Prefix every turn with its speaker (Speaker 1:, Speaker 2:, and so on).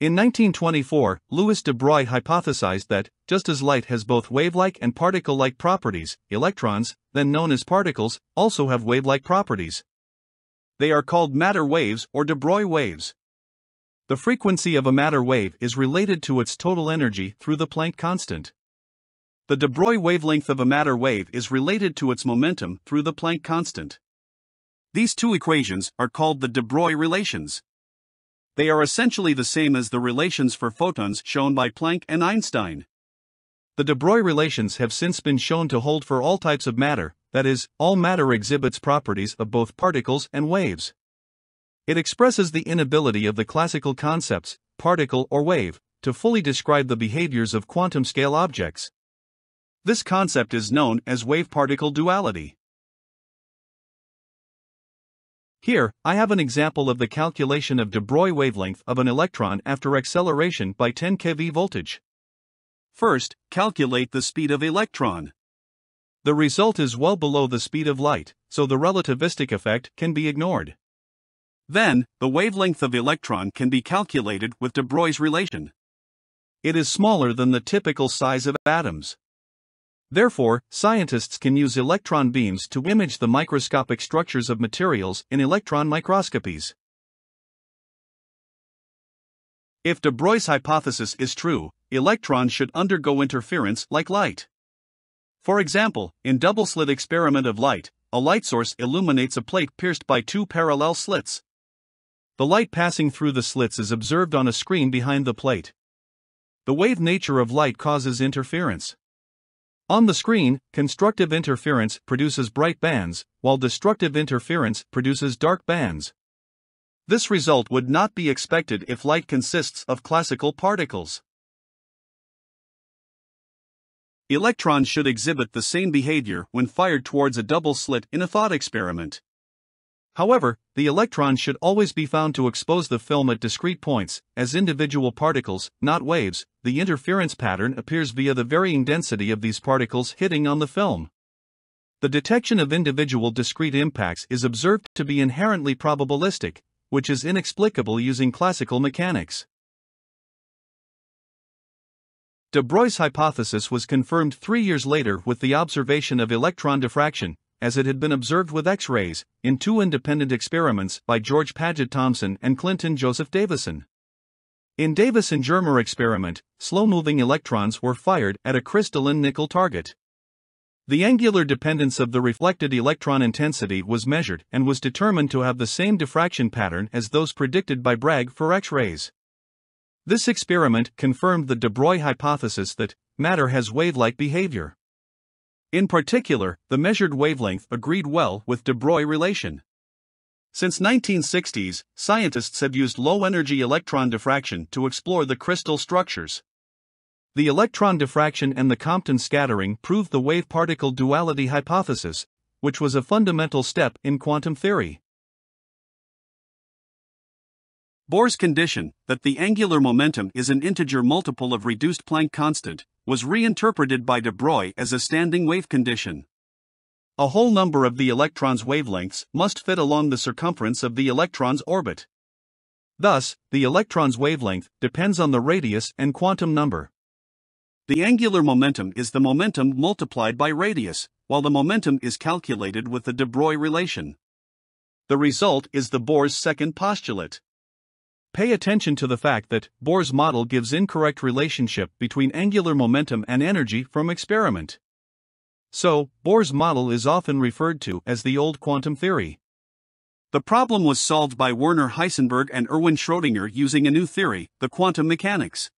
Speaker 1: In 1924, Louis de Broglie hypothesized that, just as light has both wave like and particle like properties, electrons, then known as particles, also have wave like properties. They are called matter waves or de Broglie waves. The frequency of a matter wave is related to its total energy through the Planck constant. The de Broglie wavelength of a matter wave is related to its momentum through the Planck constant. These two equations are called the de Broglie relations. They are essentially the same as the relations for photons shown by Planck and Einstein. The de Broglie relations have since been shown to hold for all types of matter, that is, all matter exhibits properties of both particles and waves. It expresses the inability of the classical concepts, particle or wave, to fully describe the behaviors of quantum scale objects. This concept is known as wave particle duality. Here, I have an example of the calculation of de Broglie wavelength of an electron after acceleration by 10 kV voltage. First, calculate the speed of electron. The result is well below the speed of light, so the relativistic effect can be ignored. Then, the wavelength of electron can be calculated with de Broglie's relation. It is smaller than the typical size of atoms. Therefore, scientists can use electron beams to image the microscopic structures of materials in electron microscopies. If de Broglie's hypothesis is true, electrons should undergo interference like light. For example, in double-slit experiment of light, a light source illuminates a plate pierced by two parallel slits. The light passing through the slits is observed on a screen behind the plate. The wave nature of light causes interference. On the screen, constructive interference produces bright bands, while destructive interference produces dark bands. This result would not be expected if light consists of classical particles. Electrons should exhibit the same behavior when fired towards a double slit in a thought experiment. However, the electron should always be found to expose the film at discrete points, as individual particles, not waves. The interference pattern appears via the varying density of these particles hitting on the film. The detection of individual discrete impacts is observed to be inherently probabilistic, which is inexplicable using classical mechanics. De Broglie's hypothesis was confirmed three years later with the observation of electron diffraction, as it had been observed with X rays, in two independent experiments by George Paget Thomson and Clinton Joseph Davisson. In Davisson Germer experiment, slow moving electrons were fired at a crystalline nickel target. The angular dependence of the reflected electron intensity was measured and was determined to have the same diffraction pattern as those predicted by Bragg for X rays. This experiment confirmed the de Broglie hypothesis that matter has wave like behavior. In particular, the measured wavelength agreed well with de Broglie relation. Since 1960s, scientists have used low-energy electron diffraction to explore the crystal structures. The electron diffraction and the Compton scattering proved the wave-particle duality hypothesis, which was a fundamental step in quantum theory. Bohr's condition, that the angular momentum is an integer multiple of reduced Planck constant, was reinterpreted by de Broglie as a standing wave condition. A whole number of the electron's wavelengths must fit along the circumference of the electron's orbit. Thus, the electron's wavelength depends on the radius and quantum number. The angular momentum is the momentum multiplied by radius, while the momentum is calculated with the de Broglie relation. The result is the Bohr's second postulate. Pay attention to the fact that Bohr's model gives incorrect relationship between angular momentum and energy from experiment. So, Bohr's model is often referred to as the old quantum theory. The problem was solved by Werner Heisenberg and Erwin Schrödinger using a new theory, the quantum mechanics.